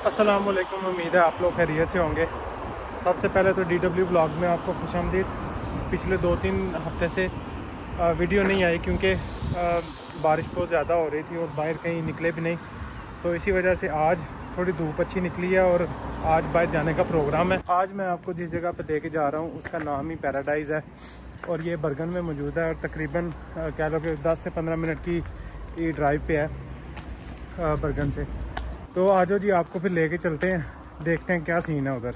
अस्सलाम वालेकुम उम्मीद है आप लोग खैरियत से होंगे। सबसे पहले तो डी डब्ल्यू ब्लॉग में आपको खुश आमदीद। पिछले दो तीन हफ़्ते से वीडियो नहीं आई क्योंकि बारिश बहुत ज़्यादा हो रही थी और बाहर कहीं निकले भी नहीं। तो इसी वजह से आज थोड़ी धूप अच्छी निकली है और आज बाहर जाने का प्रोग्राम है। आज मैं आपको जिस जगह पर लेके जा रहा हूँ, उसका नाम ही पैराडाइज़ है। और ये बरगन में मौजूद है और तकरीबन कह लो कि 10 से 15 मिनट की ड्राइव पे है बरगन से। तो आ जाओ जी, आपको फिर लेके चलते हैं। देखते हैं क्या सीन है उधर।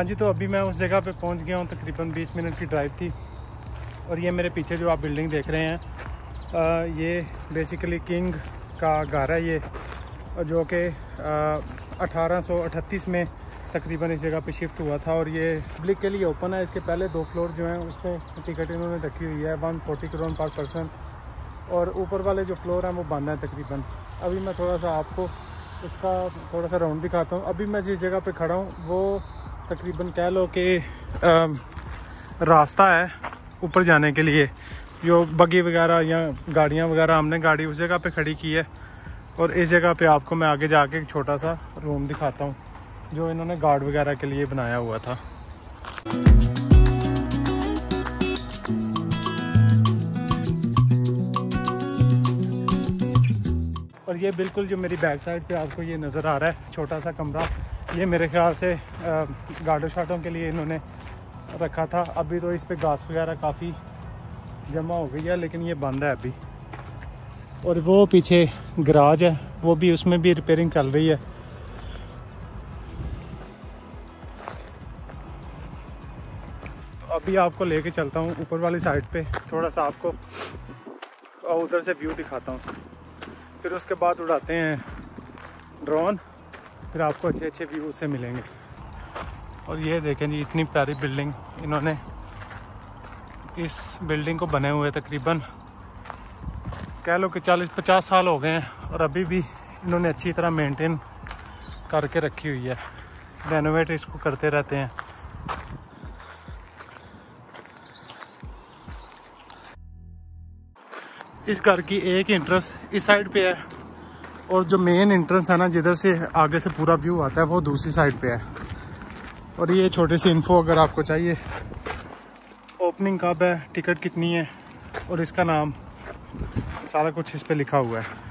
हाँ जी तो अभी मैं उस जगह पे पहुँच गया हूँ तकरीबन 20 मिनट की ड्राइव थी। और ये मेरे पीछे जो आप बिल्डिंग देख रहे हैं आ, ये बेसिकली किंग का घर है ये जो कि अठारह में तकरीबन इस जगह पे शिफ्ट हुआ था। और ये पब्लिक के लिए ओपन है इसके पहले दो फ्लोर जो हैं उस पर टिकट इन्होंने रखी हुई है वन फोर्टी करोड़ पर पर्सन और ऊपर वाले जो फ्लोर हैं वो बंद हैं तकरीबन। अभी मैं थोड़ा सा आपको इसका थोड़ा सा राउंड दिखाता हूँ। अभी मैं जिस जगह पे खड़ा हूँ वो तकरीबन कह लो कि रास्ता है ऊपर जाने के लिए। जो बगी वगैरह या गाड़ियाँ वगैरह हमने गाड़ी उस जगह पे खड़ी की है। और इस जगह पे आपको मैं आगे जाके एक छोटा सा रूम दिखाता हूँ, जो इन्होंने गार्ड वगैरह के लिए बनाया हुआ था। और ये बिल्कुल जो मेरी बैक साइड पे आपको ये नज़र आ रहा है, छोटा सा कमरा। ये मेरे ख्याल से गार्डो शाटों के लिए इन्होंने रखा था। अभी तो इस पर घास वगैरह काफ़ी जमा हो गई है, लेकिन ये बंद है अभी। और वो पीछे गराज है, वो भी उसमें भी रिपेयरिंग चल रही है। अभी आपको लेके चलता हूँ, ऊपर वाली साइड पे। थोड़ा सा आपको उधर से व्यू दिखाता हूँ। फिर उसके बाद उड़ाते हैं ड्रोन फिर आपको अच्छे अच्छे व्यू से मिलेंगे। और ये देखें जी, इतनी प्यारी बिल्डिंग इन्होंने इस बिल्डिंग को बने हुए तकरीबन कह लो कि 40-50 साल हो गए हैं और अभी भी इन्होंने अच्छी तरह मेंटेन करके रखी हुई है। रेनोवेट इसको करते रहते हैं। इस घर की एक इंटरेस्ट इस साइड पे है। और जो मेन इंट्रेंस है ना, जिधर से आगे से पूरा व्यू आता है, वो दूसरी साइड पे है। और ये छोटी सी इन्फो अगर आपको चाहिए। ओपनिंग कब है टिकट कितनी है, और इसका नाम, सारा कुछ इस पर लिखा हुआ है।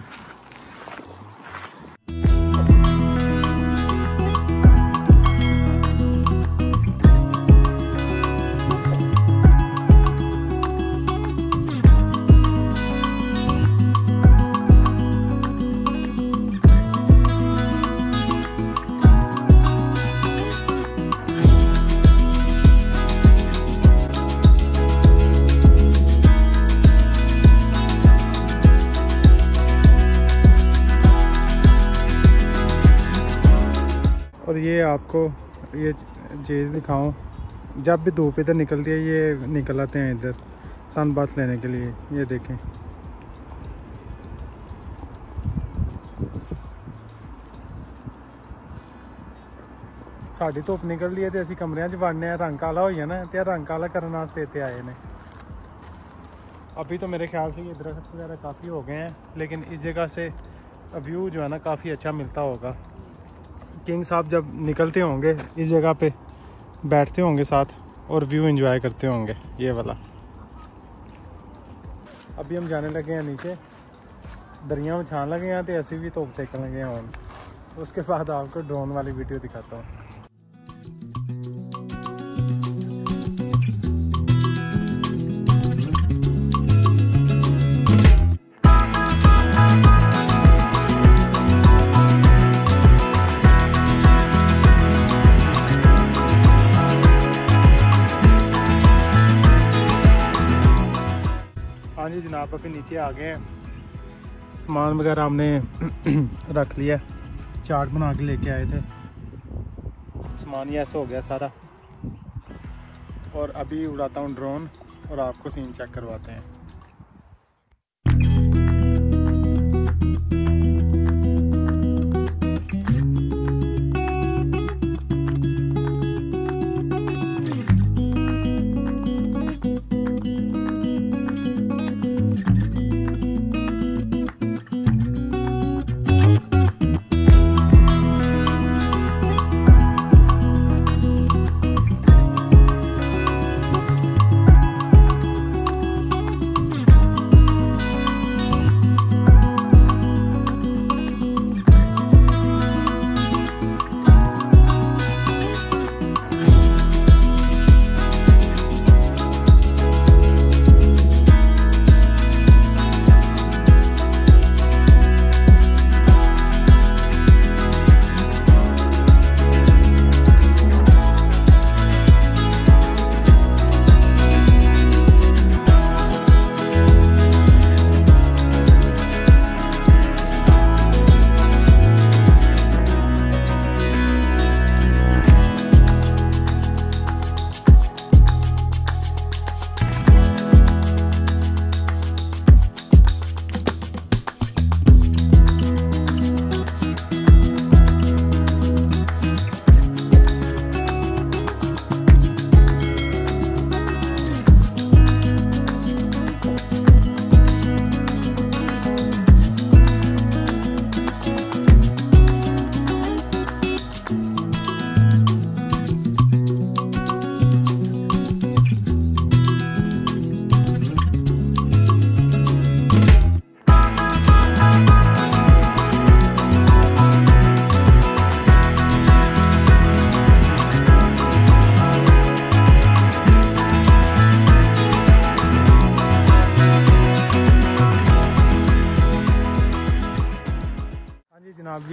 आपको ये चीज़ दिखाऊं जब भी धूप इधर निकलती है ये निकल आते हैं इधर सन बात लेने के लिए ये देखें ਸਾਡੀ ਧੁੱਪ ਨਿਕਲਦੀ ਹੈ ਤੇ ਅਸੀਂ ਕਮਰਿਆਂ 'ਚ ਵੜਨੇ ਆ ਰੰਗ ਕਾਲਾ ਹੋ ਜਾਣਾ ਤੇ ਰੰਗ ਕਾਲਾ ਕਰਨ ਵਾਸਤੇ ਇੱਥੇ ਆਏ ਨੇ अभी तो मेरे ख्याल से ये दरख्त वगैरह काफ़ी हो गए हैं लेकिन इस जगह से व्यू जो है ना काफ़ी अच्छा मिलता होगा किंग साहब जब निकलते होंगे इस जगह पे, बैठते होंगे साथ और व्यू एंजॉय करते होंगे, ये वाला। अभी हम जाने लगे हैं नीचे दरिया में छान लगे हैं तो ऐसे भी तो सेकन लगे हैं उसके बाद आपको ड्रोन वाली वीडियो दिखाता हूँ। आप अभी नीचे आ गए हैं। सामान वगैरह हमने रख लिया चाट बना के लेके आए थे। सामान ही ऐसा हो गया सारा। और अभी उड़ाता हूँ ड्रोन और आपको सीन चेक करवाते हैं।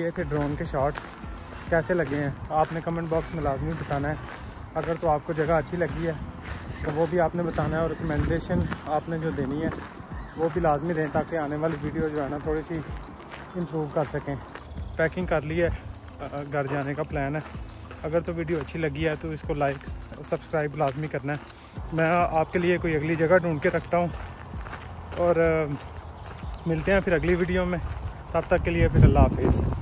ये थे ड्रोन के शॉट कैसे लगे हैं? आपने कमेंट बॉक्स में लाजमी बताना है। अगर तो आपको जगह अच्छी लगी है तो वो भी आपने बताना है और रिकमेंडेशन आपने जो देनी है, वो भी लाजमी दें ताकि आने वाली वीडियो जो है ना थोड़ी सी इम्प्रूव कर सकें। पैकिंग कर ली है घर जाने का प्लान है। अगर तो वीडियो अच्छी लगी है तो इसको लाइक सब्सक्राइब लाजमी करना है। मैं आपके लिए कोई अगली जगह ढूंढ के रखता हूँ। और मिलते हैं फिर अगली वीडियो में। तब तक के लिए फिर अल्लाह हाफिज़।